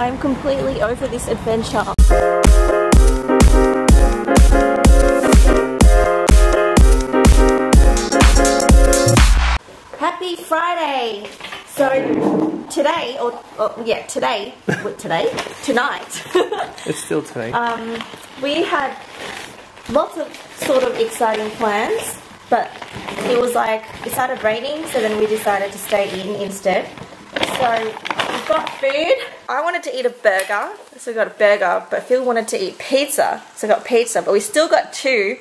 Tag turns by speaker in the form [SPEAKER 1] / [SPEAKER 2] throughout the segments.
[SPEAKER 1] I'm completely over this adventure. Happy Friday! So today, or, or yeah, today, today, tonight,
[SPEAKER 2] It's still today.
[SPEAKER 1] um, we had lots of sort of exciting plans, but it was like it started raining, so then we decided to stay in instead. So we've got food. I wanted to eat a burger, so we got a burger, but Phil wanted to eat pizza, so we got pizza, but we still got two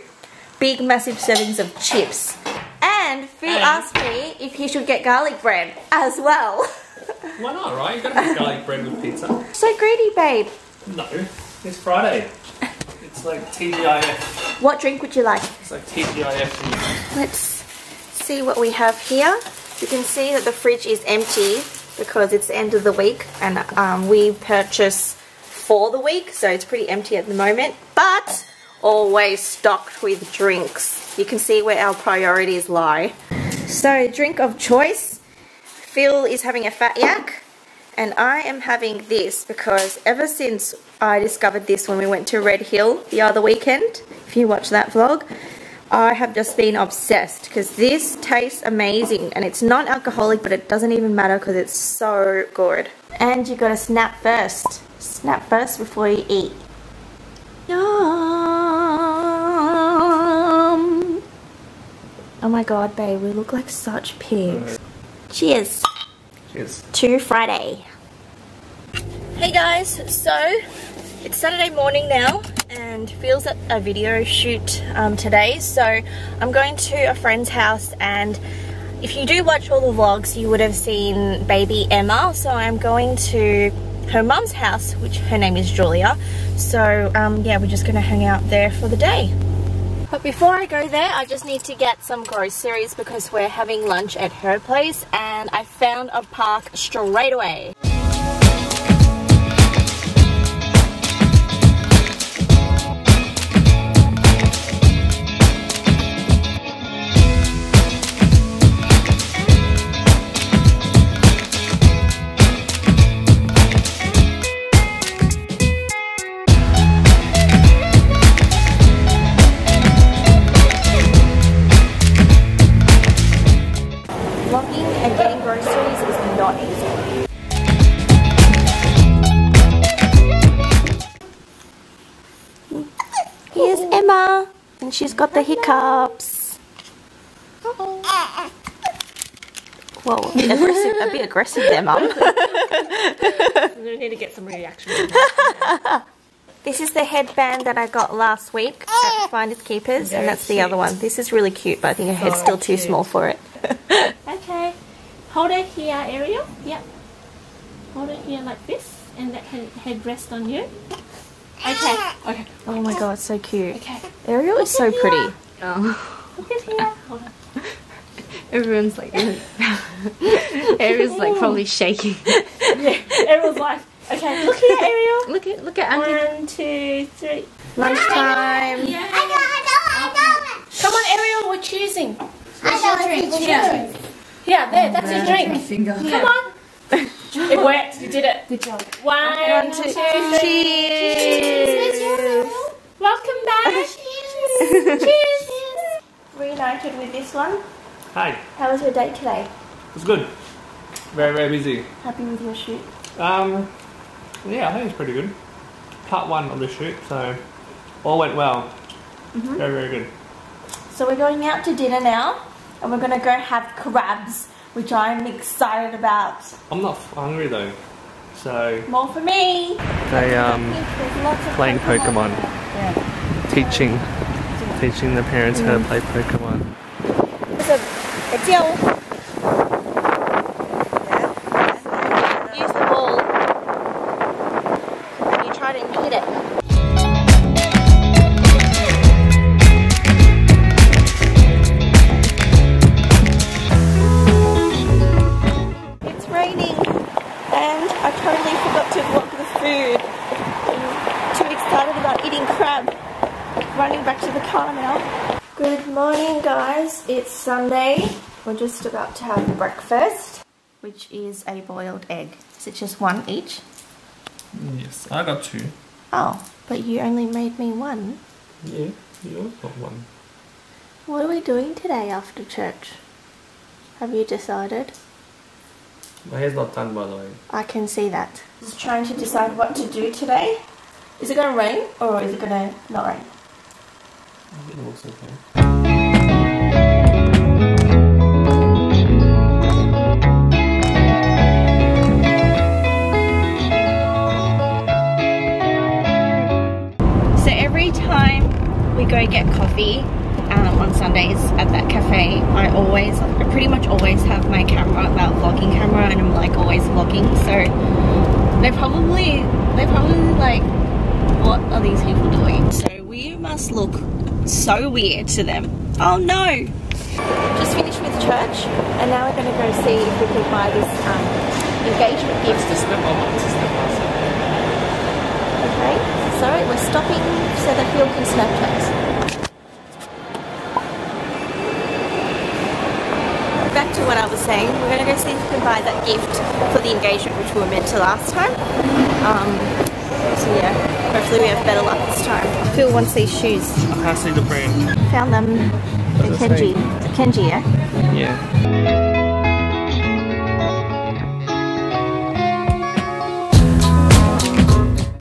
[SPEAKER 1] big massive servings of chips. And Phil
[SPEAKER 2] And-
[SPEAKER 1] asked me if he should get garlic bread as well.
[SPEAKER 2] Why not, right? You gotta have garlic bread with pizza.
[SPEAKER 1] so greedy, babe.
[SPEAKER 2] No, it's Friday. It's like TGIF.
[SPEAKER 1] What drink would you like?
[SPEAKER 2] It's like TGIF.
[SPEAKER 1] Let's see what we have here. You can see that the fridge is empty because it's the end of the week and um, we purchase for the week, so it's pretty empty at the moment, but always stocked with drinks. You can see where our priorities lie. So, drink of choice. Phil is having a fat yak, and I am having this because ever since I discovered this when we went to Red Hill the other weekend, if you watch that vlog, I have just been obsessed because this tastes amazing and it's non alcoholic, but it doesn't even matter because it's so good. And you gotta snap first. Snap first before you eat. Yum! Oh my god, babe, we look like such pigs. Cheers
[SPEAKER 2] Cheers.
[SPEAKER 1] to Friday. Hey guys, so it's Saturday morning now and Phil's at a video shoot um, today. So I'm going to a friend's house and if you do watch all the vlogs, you would have seen baby Emma. So I'm going to her mum's house, which her name is Julia. So um, yeah, we're just gonna hang out there for the day. But before I go there, I just need to get some groceries because we're having lunch at her place and I found a park straight away. And she's got the hiccups. Whoa, a bit aggressive, a bit aggressive there, Mum.
[SPEAKER 3] We need to get some reaction.
[SPEAKER 1] This is the headband that I got last week at Finders Keepers, and that's the other one. This is really cute, but I think her head's still too small for it.
[SPEAKER 3] Okay. Hold it here, Ariel. Yep. Hold it here like this, and that head, head rest on you. Okay. Okay.
[SPEAKER 1] Oh my god, so cute.
[SPEAKER 3] Okay.
[SPEAKER 1] Ariel is so pretty.
[SPEAKER 3] Look at here. Hold on.
[SPEAKER 4] Everyone's like, Ariel's like probably shaking.
[SPEAKER 3] Yeah. Ariel's like, okay. Look here, Ariel.
[SPEAKER 4] Look at look at Auntie.
[SPEAKER 3] One, two, three.
[SPEAKER 1] Lunchtime.
[SPEAKER 3] Yeah. I know, I know, I know. Come on, Ariel. We're choosing. What's your drink? Here. Yeah, there. That's a drink. Come on. It worked. You did it. Good job. One,
[SPEAKER 1] One, two,
[SPEAKER 3] two, three.
[SPEAKER 1] cheers.
[SPEAKER 3] Welcome back. Cheers. Cheers.
[SPEAKER 1] Reunited with this one.
[SPEAKER 2] Hi.
[SPEAKER 1] How was your day today?
[SPEAKER 2] It's good. Very, very busy.
[SPEAKER 1] Happy with your shoot?
[SPEAKER 2] Um, yeah, I think it's pretty good. Part one of the shoot, so all went well. Very, very good.
[SPEAKER 1] So we're going out to dinner now, and we're gonna go have crabs, which I'm excited about.
[SPEAKER 2] I'm not hungry though, so
[SPEAKER 1] More for me.
[SPEAKER 2] they um
[SPEAKER 1] There's lots of
[SPEAKER 2] playing Pokemon,
[SPEAKER 1] Yeah.
[SPEAKER 2] teaching, teaching the parents how to play Pokemon.
[SPEAKER 1] There's a, a I totally forgot to vlog the food. I'm too excited about eating crab. Running back to the car now. Good morning, guys. It's Sunday. We're just about to have breakfast, which is a boiled egg. Is it just one each?
[SPEAKER 2] Yes, I got two.
[SPEAKER 1] Oh, but you only made me one.
[SPEAKER 2] Yeah, you got one.
[SPEAKER 1] What are we doing today after church? Have you decided?
[SPEAKER 2] My hair's not done by the way.
[SPEAKER 1] I can see that. Just trying to decide what to do today. Is it going to rain or is it going to not rain?
[SPEAKER 2] It looks okay.
[SPEAKER 1] So every time we go get coffee um, on Sundays at that cafe, I always, I pretty much always have my camera, that vlogging camera, and I'm like always vlogging. So they probably, they probably like, what are these people doing? So we must look so weird to them. Oh no! Just finished with church, and now we're going to go see if we can buy this um, engagement gift.
[SPEAKER 2] It's the snip of it. It's the snip of it.
[SPEAKER 1] Okay, so we're stopping so that Phil can Snapchat. Back to what I was saying, we're going to go see if we can buy that gift for the engagement which we were meant to last time. Um, so yeah, hopefully we have better luck this time. Phil wants these shoes.
[SPEAKER 2] I can't see the brand.
[SPEAKER 1] Found them. The
[SPEAKER 2] What
[SPEAKER 1] Kenji. The Kenji, yeah?
[SPEAKER 2] Yeah.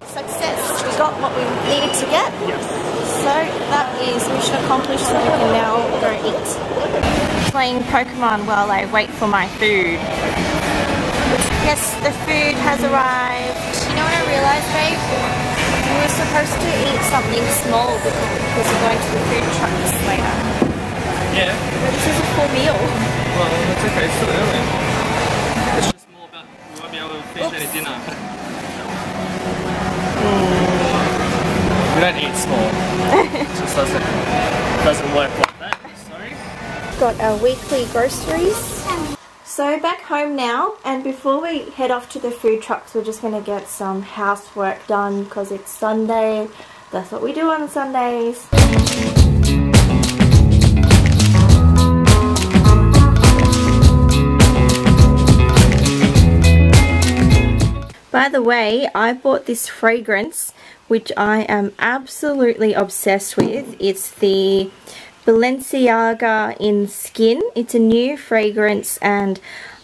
[SPEAKER 1] Success. We got what we needed to get.
[SPEAKER 2] Yes.
[SPEAKER 1] So that is mission accomplished, so we can now go eat. Playing Pokemon while I wait for my food. Yes, the food has arrived. You know what I realised, babe? We were supposed to eat something small because, we're going to the food trucks later.
[SPEAKER 2] Yeah.
[SPEAKER 1] But this is a full meal.
[SPEAKER 2] Well, it's okay. It's still early. It's just more about we won't be able to finish any dinner. Hmm. We don't eat small. it just doesn't doesn't work like that. Sorry.
[SPEAKER 1] got our weekly groceries. So back home now, and before we head off to the food trucks, we're just going to get some housework done because it's Sunday. That's what we do on Sundays. By the way, I bought this fragrance which I am absolutely obsessed with. It's the Balenciaga in Skin. It's a new fragrance and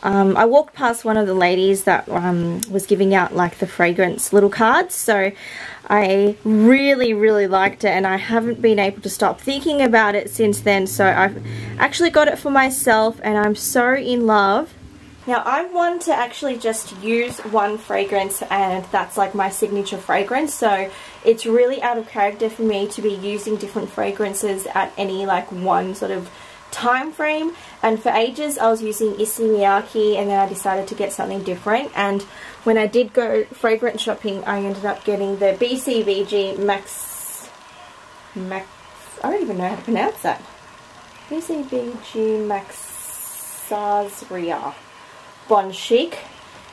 [SPEAKER 1] um, I walked past one of the ladies that um, was giving out like the fragrance little cards so I really really liked it and I haven't been able to stop thinking about it since then so I've actually got it for myself and I'm so in love now I want to actually just use one fragrance and that's like my signature fragrance. So it's really out of character for me to be using different fragrances at any like one sort of time frame. And for ages I was using Issey Miyake and then I decided to get something different. And when I did go fragrance shopping I ended up getting the BCBG Max Max I don't even know how to pronounce that. BCBG Max Bon Chic.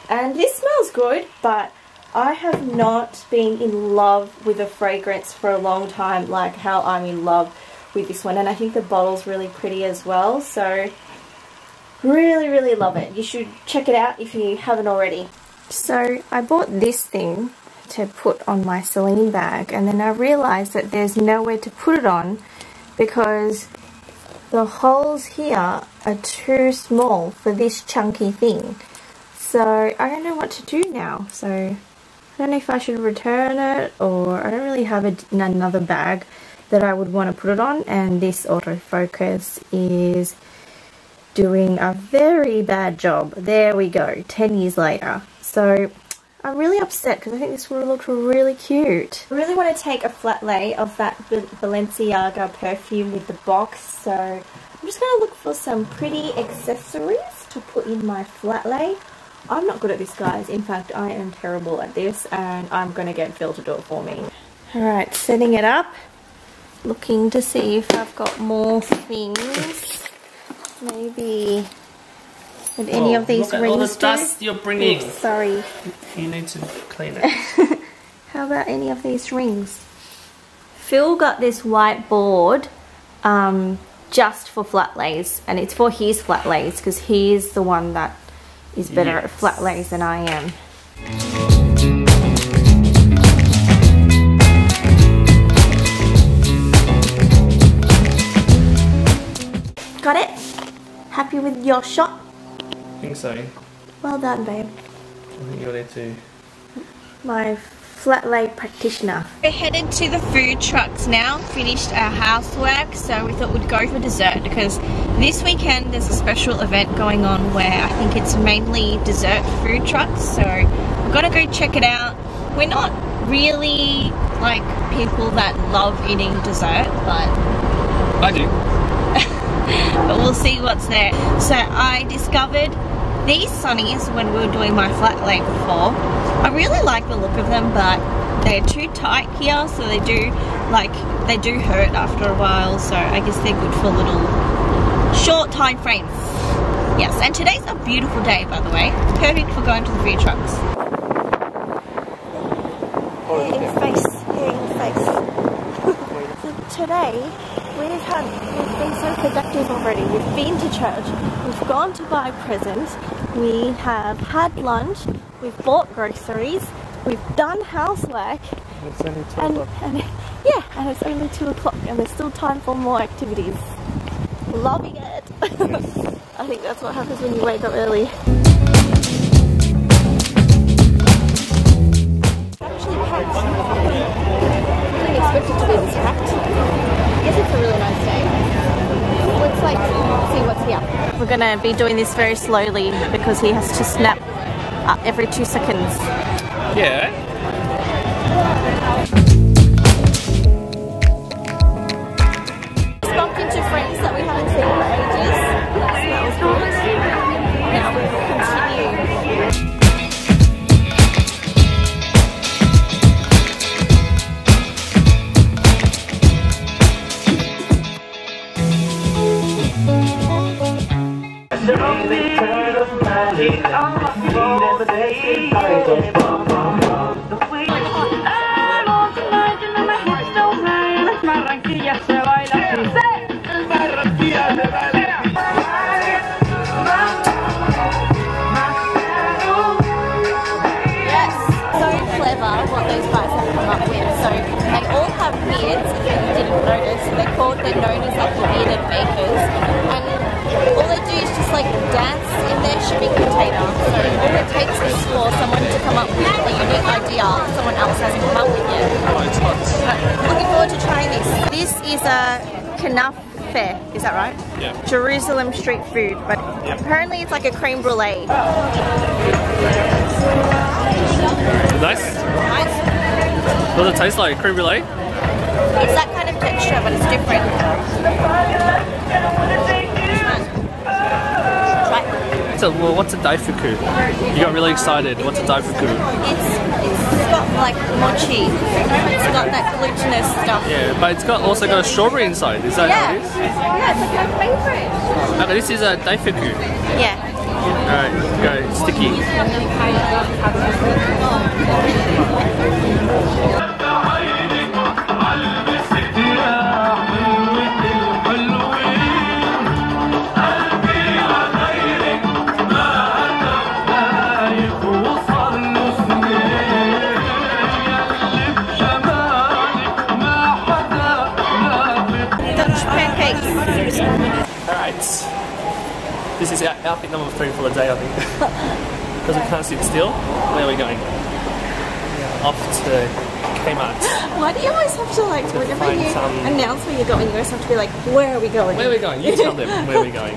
[SPEAKER 1] And this smells good but I have not been in love with a fragrance for a long time like how I'm in love with this one. And I think the bottle's really pretty as well so really really love it. You should check it out if you haven't already. So I bought this thing to put on my Celine bag and then I realized that there's nowhere to put it on because the holes here are too small for this chunky thing so I don't know what to do now so I don't know if I should return it or I don't really have a, another bag that I would want to put it on and this autofocus is doing a very bad job. There we go, 10 years later. So I'm really upset because I think this would look really cute. I really want to take a flat lay of that Balenciaga perfume with the box so I'm just going to look for some pretty accessories to put in my flat lay. I'm not good at this guys, in fact I am terrible at this and I'm going to get Phil to do it for me. Alright, setting it up looking to see if I've got more things. Maybe would Whoa,
[SPEAKER 2] any
[SPEAKER 1] of oh, these
[SPEAKER 2] look
[SPEAKER 1] rings at
[SPEAKER 2] all the dust you're bringing.
[SPEAKER 1] Sorry.
[SPEAKER 2] You need to clean it.
[SPEAKER 1] How about any of these rings? Phil got this white board um, just for flat lays and it's for his flat lays because he's the one that is better
[SPEAKER 2] yes.
[SPEAKER 1] at flat lays than I am. Got it? Happy with your shot?
[SPEAKER 2] I think so.
[SPEAKER 1] Well done, babe.
[SPEAKER 2] I think you'll need to.
[SPEAKER 1] My flat lay practitioner. We're headed to the food trucks now, finished our housework, so we thought we'd go for dessert because this weekend there's a special event going on where I think it's mainly dessert food trucks, so we've got to go check it out. We're not really like people that love eating dessert, but
[SPEAKER 2] I do.
[SPEAKER 1] but we'll see what's there. So I discovered these sunnies when we were doing my flat lay before. I really like the look of them, but they're too tight here, so they do like they do hurt after a while. So I guess they're good for little short time frames. Yes, and today's a beautiful day, by the way. Perfect for going to the food trucks. Hair in face, hair in face. so today we've had we've been so productive already. We've been to church, we've gone to buy presents, we have had lunch, we've bought groceries, we've done housework,
[SPEAKER 2] It's only two
[SPEAKER 1] and,
[SPEAKER 2] o'clock.
[SPEAKER 1] and yeah, and it's only two o'clock, and there's still time for more activities. Loving it. I think that's what happens when you wake up early. Actually packed. I didn't expect it to be this packed. We're gonna be doing this very slowly because he has to snap uh, every two seconds.
[SPEAKER 2] Yeah.
[SPEAKER 1] Yes, so clever what those guys have come up with. So they all have beards, if you didn't notice. They're called, they're known as hasn't come up with yet. Looking forward to trying this. This is a knafeh, is that right?
[SPEAKER 2] Yeah.
[SPEAKER 1] Jerusalem street food, but apparently it's like a creme brulee.
[SPEAKER 2] Nice.
[SPEAKER 1] Nice.
[SPEAKER 2] Does it taste like? Creme brulee?
[SPEAKER 1] It's that kind of texture, but it's different. Right.
[SPEAKER 2] So, well, what's a daifuku? You got really excited. What's a daifuku?
[SPEAKER 1] It's, it's got like mochi. It's got that glutinous stuff.
[SPEAKER 2] Yeah, but it's got also got a strawberry inside. Is that
[SPEAKER 1] Yeah.
[SPEAKER 2] it is?
[SPEAKER 1] Yeah, it's like my favorite.
[SPEAKER 2] Okay, this is a daifuku.
[SPEAKER 1] Yeah.
[SPEAKER 2] Alright, go sticky. Outfit number three for the day, I think. Because we can't sit still. Where are we going? Off to Kmart.
[SPEAKER 1] Why do you always have to like, whenever
[SPEAKER 2] find
[SPEAKER 1] you
[SPEAKER 2] some-
[SPEAKER 1] announce where you're going, you always have to be like, where are we going?
[SPEAKER 2] Where are we going? You tell them where we're going.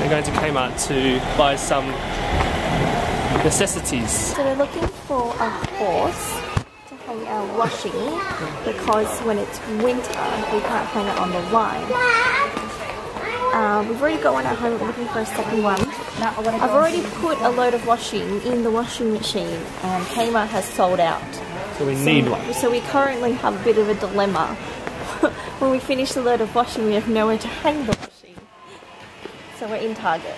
[SPEAKER 2] We're going to Kmart to buy some necessities.
[SPEAKER 1] So we're looking for a horse to hang our washing because when it's winter we can't hang it on the line. Uh, we've already got one at home, we're looking for a second one. I've already put a load of washing in the washing machine and Kmart has sold out.
[SPEAKER 2] So we need one.
[SPEAKER 1] So we currently have a bit of a dilemma. when we finish the load of washing we have nowhere to hang the washing. So we're in Target.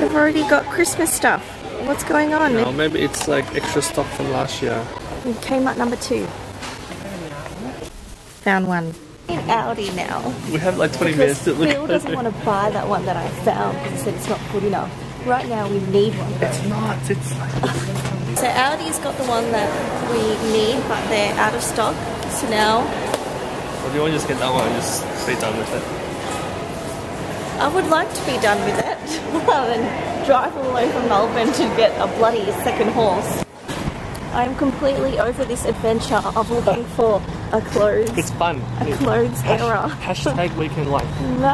[SPEAKER 1] We've already got Christmas stuff. What's going on?
[SPEAKER 2] Or maybe it's like extra stock from last year.
[SPEAKER 1] We came up number two. Found one. In Aldi now.
[SPEAKER 2] We have like 20
[SPEAKER 1] Because
[SPEAKER 2] minutes to look
[SPEAKER 1] Phil doesn't want to buy that one that I found because he said it's not good enough. Right now we need one.
[SPEAKER 2] It's not. It's
[SPEAKER 1] So Aldi's got the one that we need but they're out of stock. So now
[SPEAKER 2] Or do you want to just get that one and just be done with it?
[SPEAKER 1] I would like to be done with it. and drive all the way from Melbourne to get a bloody second horse. I'm completely over this adventure of looking for a clothes
[SPEAKER 2] It's fun.
[SPEAKER 1] a clothes airer.
[SPEAKER 2] Hashtag weekend life.
[SPEAKER 1] No,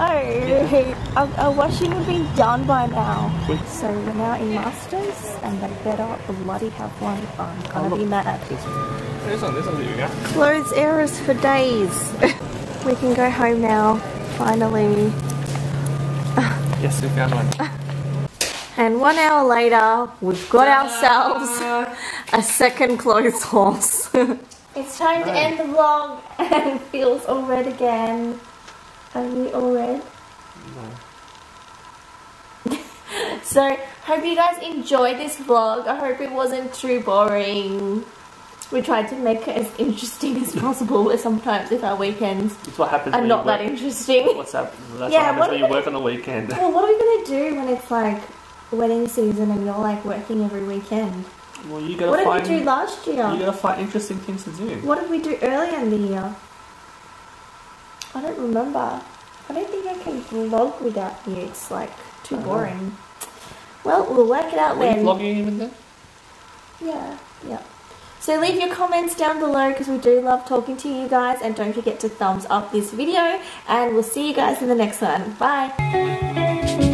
[SPEAKER 1] our, our washing would be done by now.
[SPEAKER 2] We-
[SPEAKER 1] So we're now in Masters, and they better bloody have one. I'm gonna oh,
[SPEAKER 2] look.
[SPEAKER 1] be mad.
[SPEAKER 2] One, there's one, there we.
[SPEAKER 1] Clothes airers for days. we can go home now, finally.
[SPEAKER 2] Yes, we found one.
[SPEAKER 1] And one hour later, we've got ourselves a second clothes horse. it's time to end the vlog, and Phil's all red again. Are we all red? No. So, hope you guys enjoyed this vlog. I hope it wasn't too boring. We tried to make it as interesting as possible, but sometimes if our weekends
[SPEAKER 2] It's what happens
[SPEAKER 1] are not that interesting.
[SPEAKER 2] What's up? That's
[SPEAKER 1] Yeah,
[SPEAKER 2] what happens
[SPEAKER 1] what
[SPEAKER 2] when
[SPEAKER 1] are
[SPEAKER 2] you
[SPEAKER 1] we
[SPEAKER 2] work on the weekend.
[SPEAKER 1] Well, what are we gonna do when it's like wedding season and you're like working every weekend?
[SPEAKER 2] Well, you gotta
[SPEAKER 1] What did
[SPEAKER 2] find.
[SPEAKER 1] we do last year?
[SPEAKER 2] You gotta find interesting things to do.
[SPEAKER 1] What did we do earlier in the year? I don't remember. I don't think I can vlog without you. It's like too boring. Well, we'll work it out
[SPEAKER 2] Were
[SPEAKER 1] then.
[SPEAKER 2] vlogging even then?
[SPEAKER 1] Yeah, yeah. So leave your comments down below because we do love talking to you guys and don't forget to thumbs up this video and we'll see you guys in the next one. Bye!